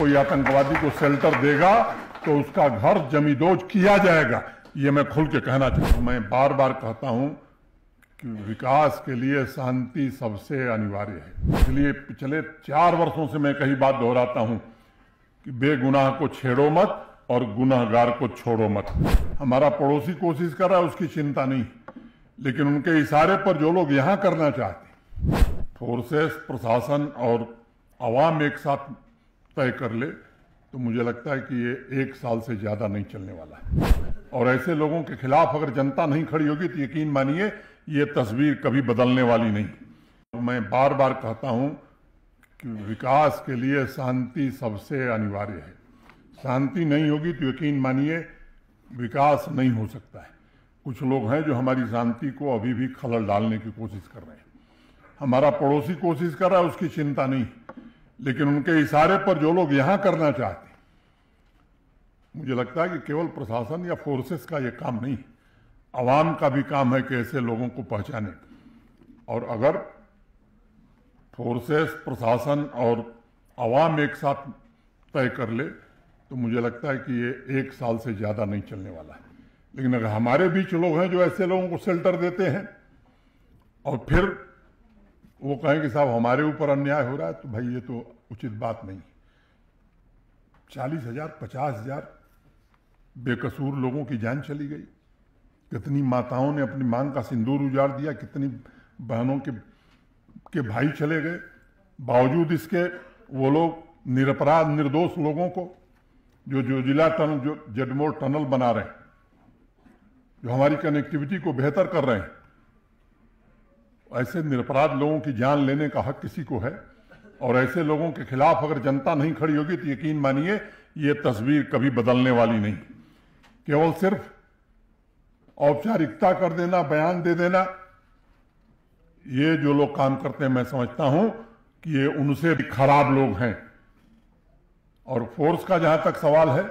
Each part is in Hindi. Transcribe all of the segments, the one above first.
कोई आतंकवादी को शेल्टर देगा तो उसका घर जमींदोज किया जाएगा। ये मैं खुल के कहना चाहता हूँ, मैं बार बार कहता हूँ कि विकास के लिए शांति सबसे अनिवार्य है। इसलिए पिछले चार वर्षों से मैं कई बात दोहराता हूँ कि बेगुनाह को छेड़ो मत और गुनाहगार को छोड़ो मत। हमारा पड़ोसी कोशिश कर रहा है, उसकी चिंता नहीं लेकिन उनके इशारे पर जो लोग यहाँ करना चाहते फोर्सेस प्रशासन और आवाम एक साथ तय कर ले तो मुझे लगता है कि ये एक साल से ज़्यादा नहीं चलने वाला है। और ऐसे लोगों के खिलाफ अगर जनता नहीं खड़ी होगी तो यकीन मानिए, ये तस्वीर कभी बदलने वाली नहीं। मैं बार बार कहता हूँ कि विकास के लिए शांति सबसे अनिवार्य है। शांति नहीं होगी तो यकीन मानिए, विकास नहीं हो सकता है। कुछ लोग हैं जो हमारी शांति को अभी भी खलल डालने की कोशिश कर रहे हैं। हमारा पड़ोसी कोशिश कर रहा है, उसकी चिंता नहीं। लेकिन उनके इशारे पर जो लोग यहाँ करना चाहते मुझे लगता है कि केवल प्रशासन या फोर्सेस का यह काम नहीं, आवाम का भी काम है कि ऐसे लोगों को पहचाने। और अगर फोर्सेस, प्रशासन और आवाम एक साथ तय कर ले तो मुझे लगता है कि ये एक साल से ज़्यादा नहीं चलने वाला है। लेकिन अगर हमारे बीच लोग हैं जो ऐसे लोगों को शेल्टर देते हैं, और फिर वो कहें कि साहब, हमारे ऊपर अन्याय हो रहा है तो भाई ये तो उचित बात नहीं। चालीस हज़ार, पचास हज़ार बेकसूर लोगों की जान चली गई। कितनी माताओं ने अपनी मांग का सिंदूर उजाड़ दिया, कितनी बहनों के के भाई चले गए। बावजूद इसके, वो लोग निरपराध, निर्दोष लोगों को जो जो जिला टनल, जो जडमोर टनल बना रहे हैं, जो हमारी कनेक्टिविटी को बेहतर कर रहे हैं ऐसे निरपराध लोगों की जान लेने का हक किसी को है? और ऐसे लोगों के खिलाफ अगर जनता नहीं खड़ी होगी तो यकीन मानिए, ये तस्वीर कभी बदलने वाली नहीं। केवल सिर्फ़ औपचारिकता कर देना, बयान दे देना, ये जो लोग काम करते हैं, मैं समझता हूँ कि ये उनसे भी खराब लोग हैं। और फोर्स का जहाँ तक सवाल है,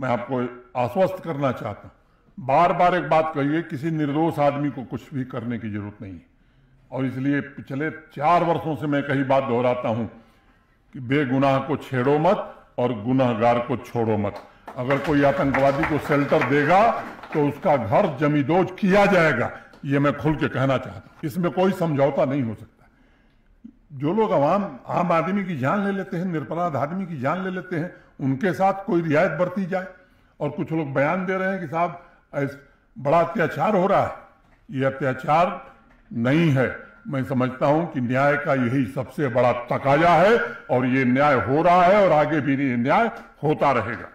मैं आपको आश्वस्त करना चाहता हूँ। बार बार एक बात कहिए, किसी निर्दोष आदमी को कुछ भी करने की ज़रूरत नहीं है। और इसलिए पिछले चार वर्षों से मैं कई बात दोहराता हूँ कि बेगुनाह को छेड़ो मत और गुनाहगार को छोड़ो मत। अगर कोई आतंकवादी को शेल्टर देगा तो उसका घर जमींदोज किया जाएगा, ये मैं खुल के कहना चाहता हूँ। इसमें कोई समझौता नहीं हो सकता। जो लोग आवाम, आम आदमी की जान ले लेते हैं, निरपराध आदमी की जान ले लेते हैं, उनके साथ कोई रियायत बरती जाए। और कुछ लोग बयान दे रहे हैं कि साहब बड़ा अत्याचार हो रहा है। ये अत्याचार नहीं है। मैं समझता हूँ कि न्याय का यही सबसे बड़ा तकाजा है और ये न्याय हो रहा है और आगे भी ये न्याय होता रहेगा।